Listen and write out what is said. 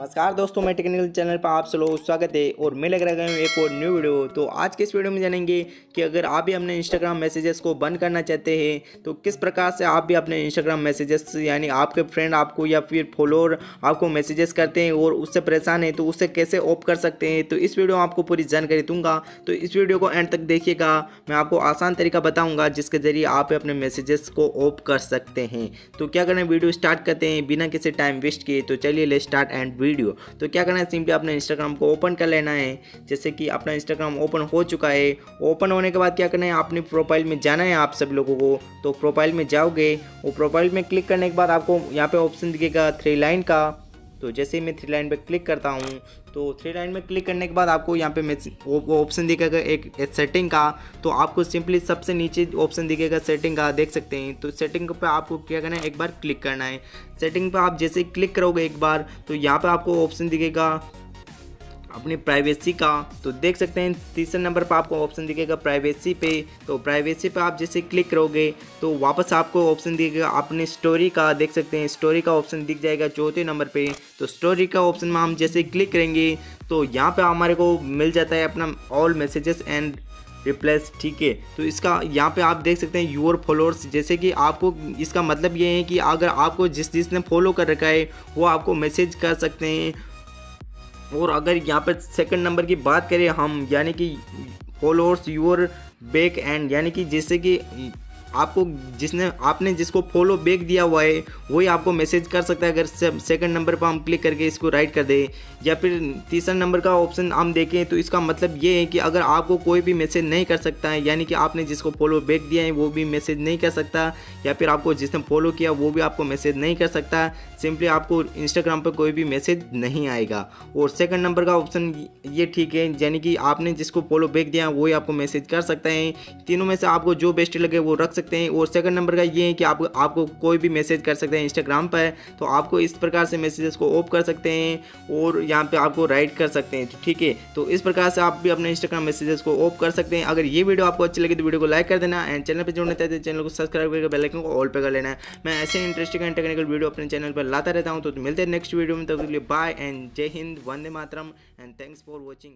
नमस्कार दोस्तों, मैं टेक्निकल चैनल पर आप सब लोग स्वागत है और मैं लग रहा हूँ एक और न्यू वीडियो। तो आज के इस वीडियो में जानेंगे कि अगर आप भी अपने इंस्टाग्राम मैसेजेस को बंद करना चाहते हैं तो किस प्रकार से आप भी अपने इंस्टाग्राम मैसेजेस यानी आपके फ्रेंड आपको या फिर फॉलोअर आपको मैसेजेस करते हैं और उससे परेशान है तो उससे कैसे ऑफ़ कर सकते हैं? तो इस वीडियो में आपको पूरी जानकारी दूँगा। तो इस वीडियो को एंड तक देखिएगा। मैं आपको आसान तरीका बताऊँगा जिसके ज़रिए आप अपने मैसेजेस को ऑफ़ कर सकते हैं। तो क्या करें वीडियो स्टार्ट करते हैं बिना किसी टाइम वेस्ट किए तो चलिए ले स्टार्ट एंड वीडियो। तो क्या करना है सिंपली अपने इंस्टाग्राम को ओपन कर लेना है। जैसे कि अपना इंस्टाग्राम ओपन हो चुका है। ओपन होने के बाद क्या करना है, अपनी प्रोफ़ाइल में जाना है आप सब लोगों को। तो प्रोफ़ाइल में जाओगे, वो प्रोफ़ाइल में क्लिक करने के बाद आपको यहाँ पे ऑप्शन दिखेगा थ्री लाइन का। तो जैसे ही मैं थ्री लाइन पर क्लिक करता हूँ तो थ्री लाइन में क्लिक करने के बाद आपको यहाँ पे ऑप्शन दिखेगा एक सेटिंग का। तो आपको सिंपली सबसे नीचे ऑप्शन दिखेगा सेटिंग का, देख सकते हैं। तो सेटिंग पे आपको क्या करना है? एक बार क्लिक करना है। सेटिंग पे आप जैसे क्लिक करोगे एक बार तो यहाँ पे आपको ऑप्शन दिखेगा अपनी प्राइवेसी का। तो देख सकते हैं, तीसरे नंबर पर आपको ऑप्शन दिखेगा प्राइवेसी पे। तो प्राइवेसी पे आप जैसे क्लिक करोगे तो वापस आपको ऑप्शन दिखेगा अपने स्टोरी का। देख सकते हैं स्टोरी का ऑप्शन दिख जाएगा चौथे नंबर पे। तो स्टोरी का ऑप्शन में हम जैसे क्लिक करेंगे तो यहाँ पे हमारे को मिल जाता है अपना ऑल मैसेजेस एंड रिप्लेस ठीक है? तो इसका, यहाँ पे आप देख सकते हैं यूर फॉलोअर्स जैसे कि आपको, इसका मतलब ये है कि अगर आपको जिस जिसने फॉलो कर रखा है, वो आपको मैसेज कर सकते हैं। और अगर यहाँ पर सेकंड नंबर की बात करें हम, यानी कि फॉलोअर्स यूर बैक एंड यानी कि जैसे कि आपको जिसने, आपने जिसको फॉलो बैक दिया हुआ है, वही आपको मैसेज कर सकता है। अगर सेकंड नंबर पर हम क्लिक करके इसको राइट कर दें, या फिर तीसरा नंबर का ऑप्शन हम देखें तो इसका मतलब ये है कि अगर आपको कोई भी मैसेज नहीं कर सकता है, यानी कि आपने जिसको फॉलो बैक दिया है, वो भी मैसेज नहीं कर सकता, या फिर आपको जिसने फॉलो किया, वो भी आपको मैसेज नहीं कर सकता सिंपली आपको इंस्टाग्राम पर कोई भी मैसेज नहीं आएगा। और सेकंड नंबर का ऑप्शन ये ठीक है, यानी कि आपने जिसको फॉलो बैक दिया वही आपको मैसेज कर सकता है। तीनों में से आपको जो बेस्ट लगे, वो रख सकते हैं। और सेकंड नंबर का ये है कि आप, आपको कोई भी मैसेज कर सकते हैं इंस्टाग्राम पर तो आपको इस प्रकार से मैसेजेस को ऑफ़ कर सकते हैं और यहाँ पे आपको राइट कर सकते हैं, ठीक है? तो इस प्रकार से आप भी अपने इंस्टाग्राम मैसेजेस को ऑफ़ कर सकते हैं। अगर ये वीडियो आपको अच्छी लगे तो वीडियो को लाइक कर देना एंड चैनल पर जुड़ना चाहते हैं चैनल को सब्सक्राइब करके बेलाइकन को ऑल पे कर लेना। मैं ऐसे इंटरेस्टिंग एंड टेक्निकल वीडियो अपने चैनल पर लाता रहता हूँ तो मिलते हैं नेक्स्ट वीडियो में, तब के लिए बाय एंड जय हिंद वंदे मातरम एंड थैंक्स फॉर वॉचिंग